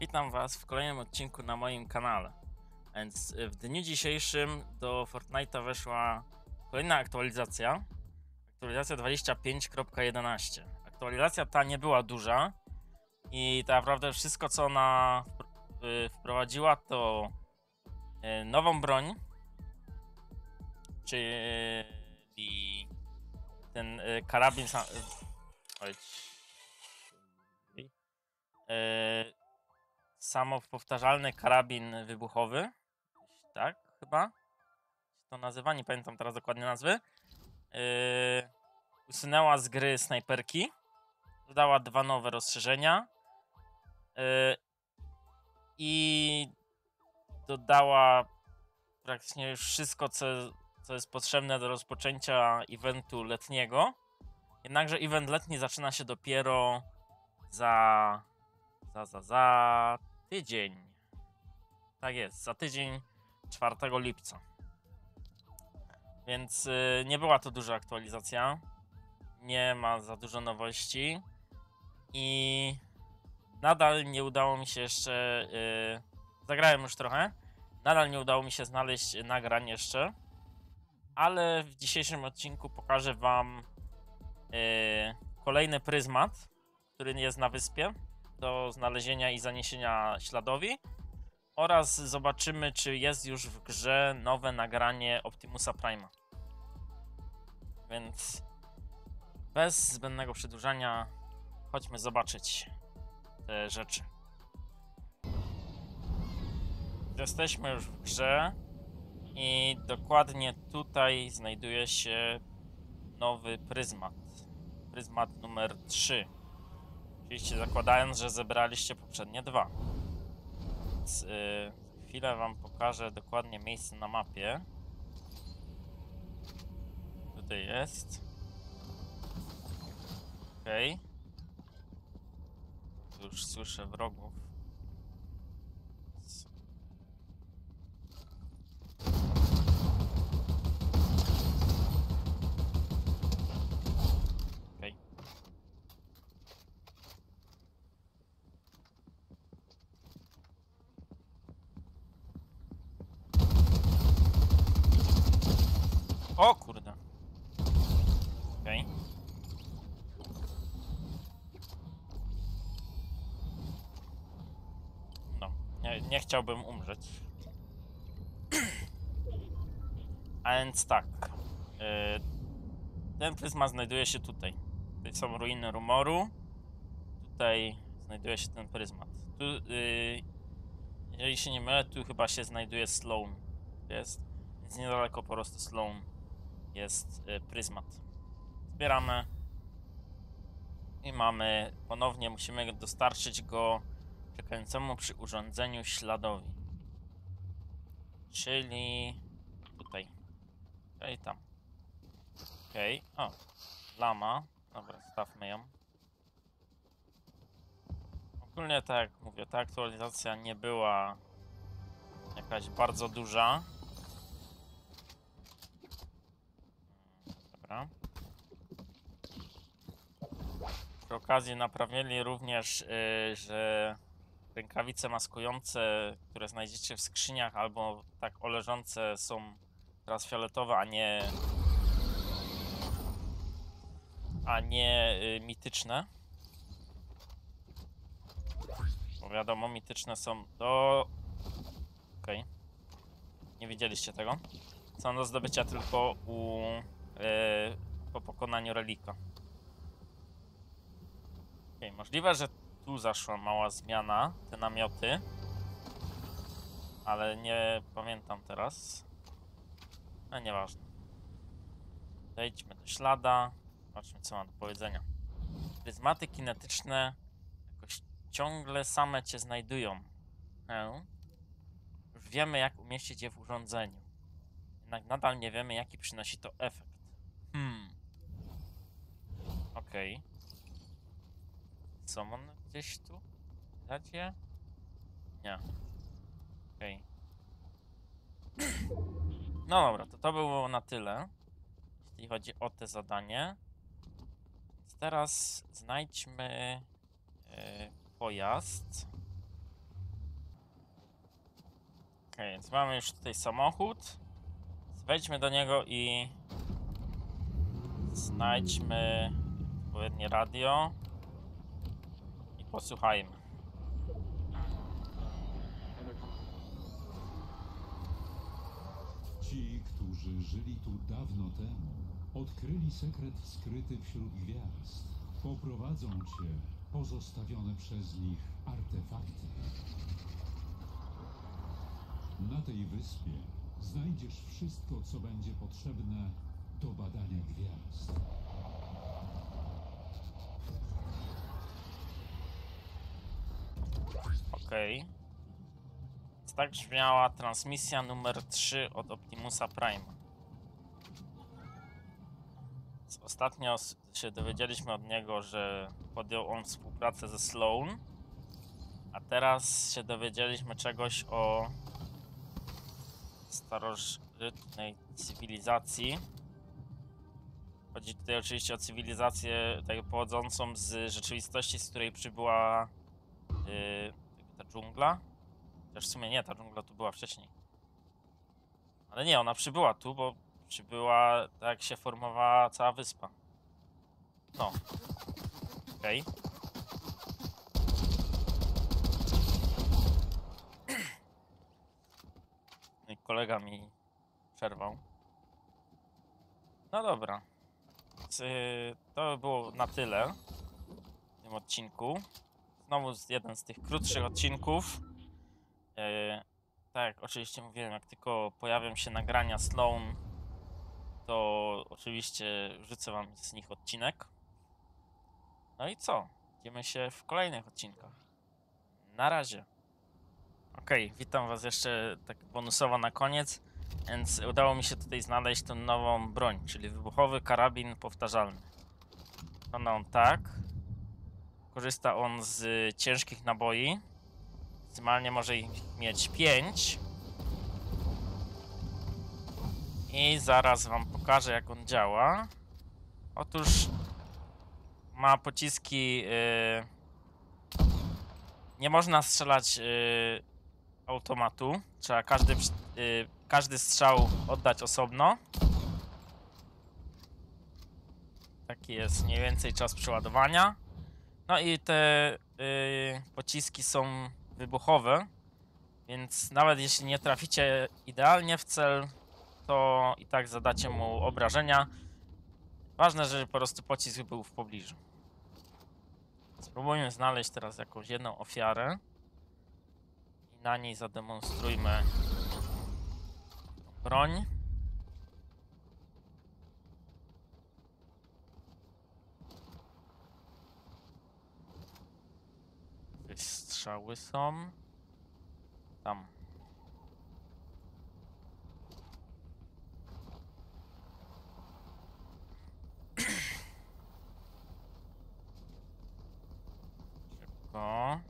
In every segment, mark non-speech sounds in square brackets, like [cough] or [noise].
Witam Was w kolejnym odcinku na moim kanale. Więc y, w dniu dzisiejszym do Fortnite'a weszła kolejna aktualizacja. Aktualizacja 25.11. Aktualizacja ta nie była duża i tak naprawdę wszystko co ona y, wprowadziła to y, nową broń, czyli ten karabin sam... samopowtarzalny karabin wybuchowy. Tak, chyba? To nazywa, nie pamiętam teraz dokładnie nazwy. Yy, usunęła z gry snajperki. Dodała dwa nowe rozszerzenia. Yy, I dodała praktycznie już wszystko, co, co jest potrzebne do rozpoczęcia eventu letniego. Jednakże event letni zaczyna się dopiero za. Za, za, za tydzień. Tak jest, za tydzień 4 lipca. Więc y, nie była to duża aktualizacja. Nie ma za dużo nowości. I nadal nie udało mi się jeszcze. Y, zagrałem już trochę. Nadal nie udało mi się znaleźć nagrań jeszcze. Ale w dzisiejszym odcinku pokażę Wam y, kolejny pryzmat, który jest na wyspie do znalezienia i zaniesienia śladowi. Oraz zobaczymy, czy jest już w grze nowe nagranie Optimusa Prima. Więc bez zbędnego przedłużania, chodźmy zobaczyć te rzeczy. Jesteśmy już w grze i dokładnie tutaj znajduje się nowy pryzmat. Pryzmat numer 3. Oczywiście zakładając, że zebraliście poprzednie dwa. Więc yy, chwilę wam pokażę dokładnie miejsce na mapie. Tutaj jest. Okej. Tu Już słyszę wrogów. O kurde. Okej. No, nie, nie chciałbym umrzeć. [clears throat] A więc tak. Yy, ten pryzmat znajduje się tutaj. Tutaj są ruiny rumoru. Tutaj znajduje się ten pryzmat. Tu, yy, jeżeli się nie mylę, tu chyba się znajduje Sloan. Jest. Więc niedaleko po prostu Sloan jest y, pryzmat. Zbieramy i mamy ponownie musimy dostarczyć go czekającemu przy urządzeniu śladowi. Czyli tutaj. Okej, tam. Okej, o, lama. Dobra, stawmy ją. Ogólnie tak jak mówię, ta aktualizacja nie była jakaś bardzo duża. Dobra. Przy okazji naprawili również, y, że rękawice maskujące, które znajdziecie w skrzyniach albo tak oleżące są teraz fioletowe, a nie a nie y, mityczne. Bo wiadomo, mityczne są do... Okej. Nie widzieliście tego. Są do zdobycia tylko u... e, po pokonaniu relika. Okej, możliwe, że tu zaszła mała zmiana, te namioty. Ale nie pamiętam teraz. No nieważne. Zejdźmy do ślada. Zobaczmy, co ma do powiedzenia. Pryzmaty kinetyczne jakoś ciągle same cię znajdują. E? Już wiemy, jak umieścić je w urządzeniu. Jednak nadal nie wiemy, jaki przynosi to efekt. Hmm. Okej. Są one gdzieś tu? Je? Nie. Okej. No dobra, to to było na tyle, jeśli chodzi o te zadanie. Teraz znajdźmy e, pojazd. Okej, więc mamy już tutaj samochód. Wejdźmy do niego i znajdźmy odpowiednie radio posłuchajmy. Ci, którzy żyli tu dawno temu, odkryli sekret skryty wśród gwiazd. Poprowadzą cię pozostawione przez nich artefakty. Na tej wyspie znajdziesz wszystko, co będzie potrzebne do badania gwiazd. Okej. Więc tak brzmiała transmisja numer 3 od Optimusa Prime. Ostatnio się dowiedzieliśmy od niego, że podjął on współpracę ze Sloan. A teraz się dowiedzieliśmy czegoś o starożytnej cywilizacji. Chodzi tutaj oczywiście o cywilizację tak pochodzącą z rzeczywistości, z której przybyła yy, ta dżungla. Chociaż w sumie nie, ta dżungla tu była wcześniej. Ale nie, ona przybyła tu, bo przybyła tak jak się formowała cała wyspa. No. Okej. I kolega mi przerwał. No dobra. Więc, yy, to by było na tyle w tym odcinku. Znowu jeden z tych krótszych odcinków. Yy, tak, oczywiście mówiłem, jak tylko pojawią się nagrania Sloan, to oczywiście wrzucę wam z nich odcinek. No i co? Widzimy się w kolejnych odcinkach. Na razie. Okej, witam was jeszcze tak bonusowo na koniec. Więc udało mi się tutaj znaleźć tą nową broń, czyli wybuchowy karabin powtarzalny. Wygląda on tak. Korzysta on z ciężkich naboi. Maksymalnie może ich mieć 5. I zaraz wam pokażę jak on działa. Otóż ma pociski. Yy... Nie można strzelać yy... automatu. Trzeba każdy, yy... każdy strzał oddać osobno. Taki jest mniej więcej czas przeładowania. No i te y, pociski są wybuchowe, więc nawet jeśli nie traficie idealnie w cel, to i tak zadacie mu obrażenia. Ważne, żeby po prostu pocisk był w pobliżu. Spróbujmy znaleźć teraz jakąś jedną ofiarę i na niej zademonstrujmy broń. Wystrzały są. Tam. Szybko.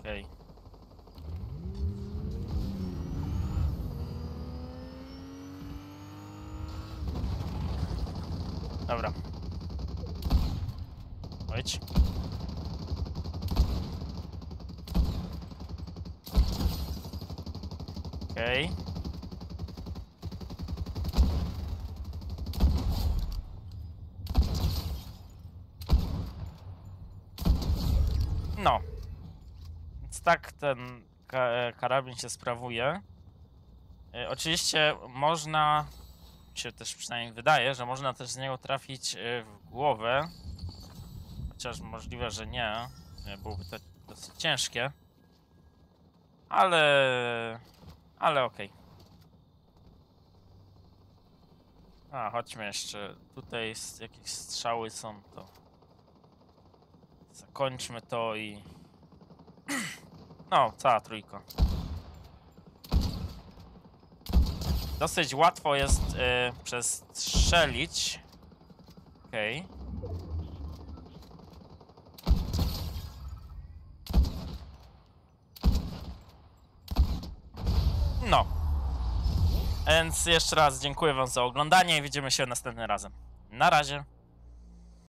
Okej. Dobra. Chodź. Okej. No. Więc tak ten ka karabin się sprawuje. E, oczywiście można się też przynajmniej wydaje, że można też z niego trafić y, w głowę. Chociaż możliwe, że nie. Byłoby to dosyć ciężkie. Ale... Ale okej. A, chodźmy jeszcze. Tutaj jakieś strzały są, to... Zakończmy to i... [clears throat] No, cała trójka. Dosyć łatwo jest y, przestrzelić. Okej. No. Więc jeszcze raz dziękuję wam za oglądanie i widzimy się następnym razem. Na razie.